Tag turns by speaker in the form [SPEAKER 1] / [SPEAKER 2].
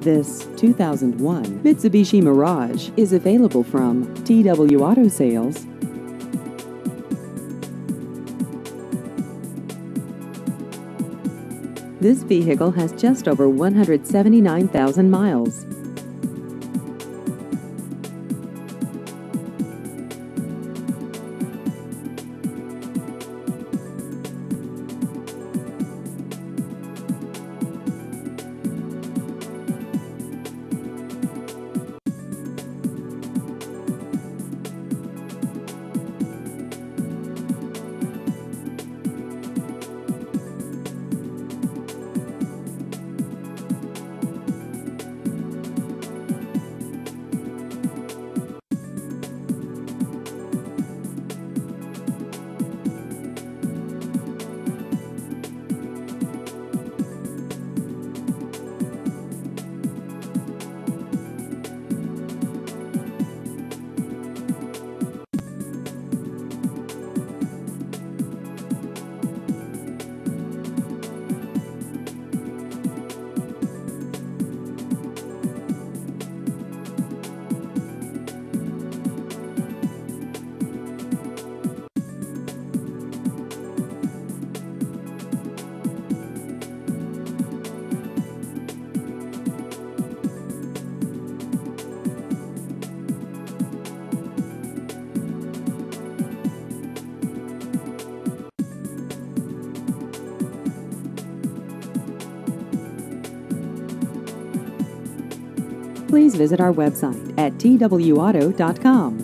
[SPEAKER 1] This 2001 Mitsubishi Mirage is available from TW Auto Sales. This vehicle has just over 179,000 miles. Please visit our website at twauto.com.